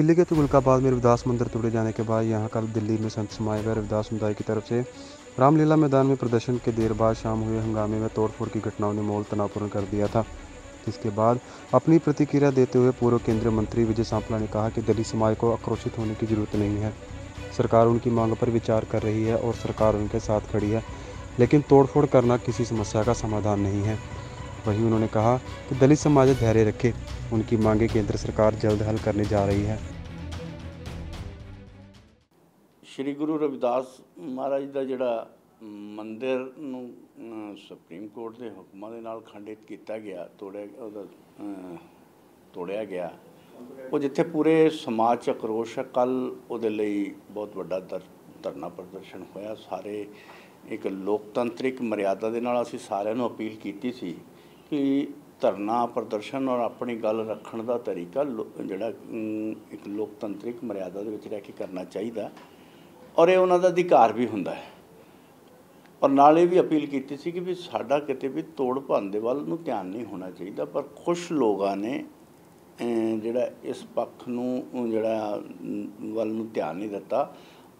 दिल्ली के तुगलकाबाद में रविदास मंदिर तोड़े जाने के बाद यहाँ कल दिल्ली में संत समाये व रविदास समुदाय की तरफ़ से रामलीला मैदान में प्रदर्शन के देर बाद शाम हुए हंगामे में तोड़फोड़ की घटनाओं ने माहौल तनावपूर्ण कर दिया था। जिसके बाद अपनी प्रतिक्रिया देते हुए पूर्व केंद्रीय मंत्री विजय सांपला ने कहा कि दलित समाज को आक्रोशित होने की ज़रूरत नहीं है। सरकार उनकी मांग पर विचार कर रही है और सरकार उनके साथ खड़ी है, लेकिन तोड़फोड़ करना किसी समस्या का समाधान नहीं है। वहीं उन्होंने कहा कि दलित समाज धैर्य रखे उनकी मांगे केंद्र सरकार जल्द हल करने जा रही है ਸ਼੍ਰੀ ਗੁਰੂ ਰਵਿਦਾਸ ਮਹਾਰਾਜ ਦਾ ਜਿਹੜਾ ਮੰਦਿਰ ਨੂੰ ਅਮ, ਸੁਪਰੀਮ ਕੋਰਟ ਦੇ ਹੁਕਮਾਂ ਦੇ ਨਾਲ ਖੰਡਿਤ ਕੀਤਾ ਗਿਆ ਤੋੜਿਆ ਉਹਦਾ ਅਮ, ਤੋੜਿਆ ਗਿਆ ਉਹ ਜਿੱਥੇ ਪੂਰੇ ਸਮਾਜ ਚ ਆਕਰੋਸ਼ ਹੈ ਕੱਲ ਉਹਦੇ ਲਈ ਬਹੁਤ ਵੱਡਾ ਦਰ- ਧਰਨਾ ਪ੍ਰਦਰਸ਼ਨ ਹੋਇਆ ਸਾਰੇ ਇੱਕ ਲੋਕਤੰਤਰਿਕ ਮਰਿਆਦਾ ਦੇ ਨਾਲ ਅਸੀਂ ਸਾਰਿਆਂ ਨੂੰ ਅਪੀਲ ਕੀਤੀ ਸੀ ਕਿ ਧਰਨਾ, ਪ੍ਰਦਰਸ਼ਨ ਔਰ ਆਪਣੀ ਗੱਲ ਰੱਖਣ ਦਾ ਤਰੀਕਾ ਲੋ- ਜਿਹੜਾ ਇੱਕ ਲੋਕਤੰਤਰਿਕ ਮਰਿਆਦਾ ਦੇ ਵਿੱਚ ਰਹਿ ਕੇ ਕਰਨਾ ਚਾਹੀਦਾ ਔਰ ਇਹ ਉਹਨਾਂ ਦਾ ਅਧਿਕਾਰ ਵੀ ਹੁੰਦਾ ਹੈ। ਔਰ ਨਾਲ ਇਹ ਵੀ ਅਪੀਲ ਕੀਤੀ ਸੀ ਕਿ ਵੀ ਸਾਡਾ ਕਿਤੇ ਵੀ ਤੋੜ ਭੰਨ ਦੇ ਵੱਲ ਨੂੰ ਧਿਆਨ ਨਹੀਂ ਹੋਣਾ ਚਾਹੀਦਾ, ਪਰ ਕੁਝ ਲੋਕਾਂ ਨੇ ਜਿਹੜਾ ਇਸ ਪੱਖ ਨੂੰ, ਜਿਹੜਾ ਵੱਲ ਨੂੰ ਧਿਆਨ ਨਹੀਂ ਦਿੱਤਾ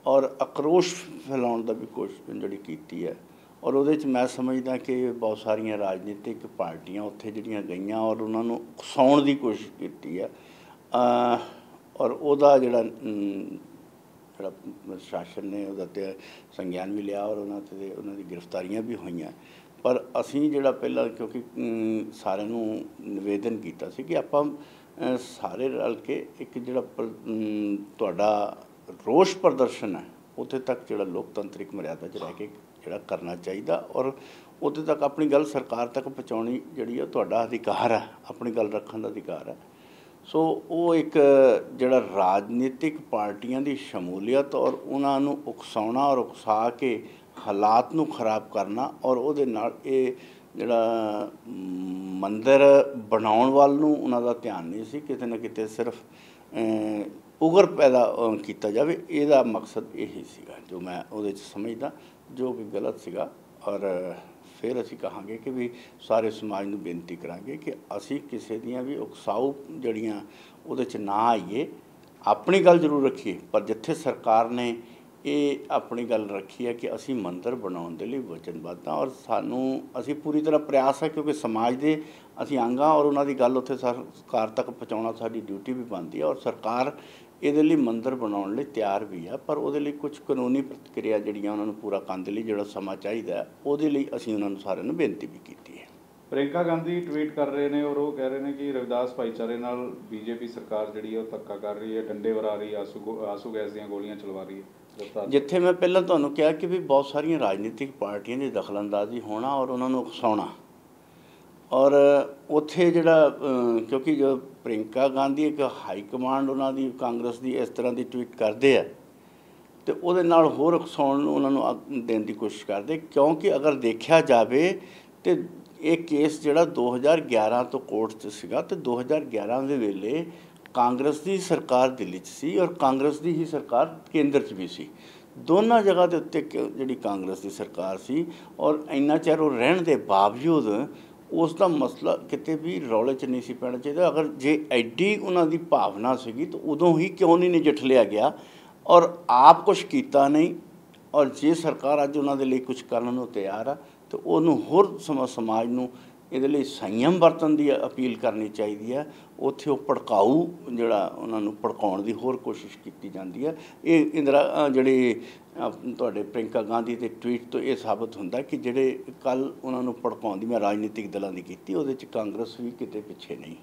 ਔਰ ਅਕਰੋਸ਼ ਫੈਲਾਉਣ ਦਾ ਵੀ ਕੋਸ਼ਿਸ਼ ਜਿਹੜੀ ਕੀਤੀ ਹੈ ਔਰ ਉਹਦੇ ਚ ਮੈਂ ਸਮਝਦਾ ਕਿ ਬਹੁਤ ਸਾਰੀਆਂ ਰਾਜਨੀਤਿਕ ਪਾਰਟੀਆਂ ਉੱਥੇ ਜਿਹੜੀਆਂ ਗਈਆਂ ਔਰ ਉਹਨਾਂ ਨੂੰ ਉਕਸਾਉਣ ਦੀ ਕੋਸ਼ਿਸ਼ ਕੀਤੀ ਹੈ ਔਰ ਉਹਦਾ ਜਿਹੜਾ ਜਿਹੜਾ ਸ਼ਾਸਨ ਨੇ ਉਹਦਾ ਤੇ ਸੰਗਿਆਨ ਵੀ ਲਿਆ ਔਰ ਉਹਨਾਂ ਤੇ ਉਹਨਾਂ ਦੀ ਗ੍ਰਿਫਤਾਰੀਆਂ ਵੀ ਹੋਈਆਂ। ਪਰ ਅਸੀਂ ਜਿਹੜਾ ਪਹਿਲਾਂ ਕਿਉਂਕਿ ਸਾਰਿਆਂ ਨੂੰ ਨਿਵੇਦਨ ਕੀਤਾ ਸੀ ਕਿ ਆਪਾਂ ਸਾਰੇ ਰਲ ਕੇ ਇੱਕ ਜਿਹੜਾ ਤੁਹਾਡਾ ਰੋਸ਼ ਪ੍ਰਦਰਸ਼ਨ ਹੈ ਉੱਥੇ ਤੱਕ ਜਿਹੜਾ ਲੋਕਤੰਤਰਿਕ ਮਰਿਆਦਾ 'ਚ ਰਹਿ ਕੇ ਜਿਹੜਾ ਕਰਨਾ ਚਾਹੀਦਾ ਔਰ ਉੱਥੇ ਤੱਕ ਆਪਣੀ ਗੱਲ ਸਰਕਾਰ ਤੱਕ ਪਹੁੰਚਾਉਣੀ ਜਿਹੜੀ ਆ ਤੁਹਾਡਾ ਅਧਿਕਾਰ ਹੈ ਆਪਣੀ ਗੱਲ ਰੱਖਣ ਦਾ ਅਧਿਕਾਰ ਹੈ ਸੋ ਉਹ ਇੱਕ ਜਿਹੜਾ ਰਾਜਨੀਤਿਕ ਪਾਰਟੀਆਂ ਦੀ ਸ਼ਮੂਲੀਅਤ ਔਰ ਉਹਨਾਂ ਨੂੰ ਉਕਸਾਉਣਾ ਔਰ ਉਕਸਾ ਕੇ ਹਾਲਾਤ ਨੂੰ ਖਰਾਬ ਕਰਨਾ ਔਰ ਉਹਦੇ ਨਾਲ ਇਹ ਜਿਹੜਾ ਮੰਦਰ ਬਣਾਉਣ ਵੱਲ ਨੂੰ ਉਹਨਾਂ ਦਾ ਧਿਆਨ ਨਹੀਂ ਸੀ, ਕਿਤੇ ਨਾ ਕਿਤੇ ਸਿਰਫ ਉਗਰ ਪੈਦਾ ਕੀਤਾ ਜਾਵੇ, ਇਹਦਾ ਮਕਸਦ ਇਹੀ ਸੀਗਾ, ਜੋ ਮੈਂ ਉਹਦੇ 'ਚ ਸਮਝਦਾ, ਜੋ ਕਿ ਗਲਤ ਸੀਗਾ, ਔਰ ਫਿਰ ਅਸੀਂ ਕਹਾਂਗੇ ਕਿ ਵੀ ਸਾਰੇ ਸਮਾਜ ਨੂੰ ਬੇਨਤੀ ਕਰਾਂਗੇ ਕਿ ਅਸੀਂ ਕਿਸੇ ਦੀਆਂ ਵੀ ਉਕਸਾਊ ਜੜੀਆਂ ਉਹਦੇ 'ਚ ਨਾ ਆਈਏ, ਆਪਣੀ ਗੱਲ ਜ਼ਰੂਰ ਰੱਖੀਏ, ਪਰ ਜਿੱਥੇ ਸਰਕਾਰ ਨੇ ਇਹ ਆਪਣੀ ਗੱਲ ਰੱਖੀ ਹੈ ਕਿ ਅਸੀਂ ਮੰਦਰ ਬਣਾਉਣ ਦੇ ਲਈ ਵਚਨਬੱਧ ਹਾਂ ਔਰ ਸਾਨੂੰ, ਅਸੀਂ ਪੂਰੀ ਤਰ੍ਹਾਂ ਪ੍ਰਯਾਸ ਹੈ ਕਿਉਂਕਿ ਸਮਾਜ ਦੇ ਅਸੀਂ ਅੰਗ ਹਾਂ ਔਰ ਉਹਨਾਂ ਦੀ ਗੱਲ ਉੱਥੇ ਸਰਕਾਰ ਤੱਕ ਪਹੁੰਚਾਉਣਾ ਸਾਡੀ ਡਿਊਟੀ ਵੀ ਬਣਦੀ ਹੈ, ਔਰ ਸਰਕਾਰ ਇਹਦੇ ਲਈ ਮੰਦਰ ਬਣਾਉਣ ਲਈ ਤਿਆਰ ਵੀ ਆ ਪਰ ਉਹਦੇ ਲਈ ਕੁਝ ਕਾਨੂੰਨੀ ਪ੍ਰਕਿਰਿਆ ਜਿਹੜੀਆਂ ਉਹਨਾਂ ਨੂੰ ਪੂਰਾ ਕਰਨ ਦੇ ਲਈ ਜਿਹੜਾ ਸਮਾਂ ਚਾਹੀਦਾ ਉਹਦੇ ਲਈ ਅਸੀਂ ਉਹਨਾਂ ਨੂੰ ਸਾਰਿਆਂ ਨੂੰ ਬੇਨਤੀ ਵੀ ਕੀਤੀ ਹੈ। ਪ੍ਰਿੰਕਾ ਗਾਂਧੀ ਟਵੀਟ ਕਰ ਰਹੇ ਨੇ ਔਰ ਉਹ ਕਹਿ ਰਹੇ ਨੇ ਕਿ ਰਵਿਦਾਸ ਭਾਈਚਾਰੇ ਨਾਲ ਬੀਜੇਪੀ ਸਰਕਾਰ ਜਿਹੜੀ ਹੈ ਉਹ ਧੱਕਾ ਕਰ ਰਹੀ ਹੈ ਡੰਡੇ ਵਰਾ ਰਹੀ ਹੈ ਆਸੂ ਆਸੂ ਗੈਸ ਦੀਆਂ ਗੋਲੀਆਂ ਚਲਵਾ ਰਹੀ ਹੈ ਜਿੱਥੇ ਮੈਂ ਪਹਿਲਾਂ ਤੁਹਾਨੂੰ ਕਿਹਾ ਕਿ ਵੀ ਬਹੁਤ ਸਾਰੀਆਂ ਰਾਜਨੀਤਿਕ ਪਾਰਟੀਆਂ ਦੀ ਦਖਲਅੰਦਾਜ਼ੀ ਹੋਣਾ ਔਰ ਉਹਨਾਂ ਨੂੰ ਉਕਸਾਉਣਾ ਔਰ ਉੱਥੇ ਜਿਹੜਾ ਕਿਉਂਕਿ ਜੋ ਪ੍ਰਿੰਕਾ ਗਾਂਧੀ ਇੱਕ ਹਾਈ ਕਮਾਂਡ ਉਹਨਾਂ ਦੀ, ਕਾਂਗਰਸ ਦੀ ਇਸ ਤਰ੍ਹਾਂ ਦੀ ਟਵੀਟ ਕਰਦੇ ਆ, ਤੇ ਉਹਦੇ ਨਾਲ ਹੋਰ ਉਕਸਾਉਣ ਨੂੰ ਉਹਨਾਂ ਨੂੰ ਅੱਗ ਦੇਣ ਦੀ ਕੋਸ਼ਿਸ਼ ਕਰਦੇ, ਕਿਉਂਕਿ ਅਗਰ ਦੇਖਿਆ ਜਾਵੇ ਤੇ ਇਹ ਕੇਸ ਜਿਹੜਾ 2011 ਤੋਂ ਕੋਰਟ 'ਚ ਸੀਗਾ ਤੇ 2011 ਦੇ ਵੇਲੇ ਕਾਂਗਰਸ ਦੀ ਸਰਕਾਰ ਦਿੱਲੀ 'ਚ ਸੀ ਔਰ ਕਾਂਗਰਸ ਦੀ ਹੀ ਸਰਕਾਰ ਕੇਂਦਰ 'ਚ ਵੀ ਸੀ। ਦੋਨਾਂ ਜਗ੍ਹਾ ਦੇ ਉੱਤੇ ਕ- ਜਿਹੜੀ ਕਾਂਗਰਸ ਦੀ ਸਰਕਾਰ ਸੀ ਔਰ ਇੰਨਾ ਚਿਰ ਉਹ ਰਹਿਣ ਦੇ ਬਾਵਜੂਦ ਉਸ ਦਾ ਮਸਲਾ ਕਿਤੇ ਵੀ ਰੌਲੇ 'ਚ ਨਹੀਂ ਸੀ ਪੈਣਾ ਚਾਹੀਦਾ। ਅਗਰ ਜੇ ਐਡੀ ਉਹਨਾਂ ਦੀ ਭਾਵਨਾ ਸੀਗੀ ਤਾਂ ਉਦੋਂ ਹੀ ਕਿਉਂ ਨਹੀਂ ਨਜਿੱਠ ਲਿਆ ਗਿਆ? ਔਰ ਆਪ ਕੁਝ ਕੀਤਾ ਨਹੀਂ ਔਰ ਜੇ ਸਰਕਾਰ ਅੱਜ ਉਹਨਾਂ ਦੇ ਲਈ ਕੁਝ ਕਰਨ ਨੂੰ ਤਿਆਰ ਆ ਤਾਂ ਉਹਨੂੰ ਹੋਰ ਸਮਾਜ ਨੂੰ ਇਹਦੇ ਲਈ ਸੰਯਮ ਵਰਤਣ ਦੀ ਅਪੀਲ ਕਰਨੀ ਚਾਹੀਦੀ ਹੈ ਉੱਥੇ ਉਹ ਭੜਕਾਊ ਜਿਹੜਾ ਉਹਨਾਂ ਨੂੰ ਭੜਕਾਉਣ ਦੀ ਹੋਰ ਕੋਸ਼ਿਸ਼ ਕੀਤੀ ਜਾਂਦੀ ਹੈ ਇਹ ਇੰਦਰਾ ਅ, ਜਿਹੜੇ ਤੁਹਾਡੇ ਪ੍ਰਿੰਕਾ ਗਾਂਧੀ ਦੇ ਟਵੀਟ ਤੋਂ ਇਹ ਸਾਬਤ ਹੁੰਦਾ ਕਿ ਜਿਹੜੇ ਕੱਲ ਉਹਨਾਂ ਨੂੰ ਭੜਕਾਉਣ ਮੈਂ ਰਾਜਨੀਤਿਕ ਦਲਾਂ ਦੀ ਕੀਤੀ, ਉਹਦੇ ਚ ਕਾਂਗਰਸ ਵੀ ਕਿਤੇ ਪਿੱਛੇ ਨਹੀਂ।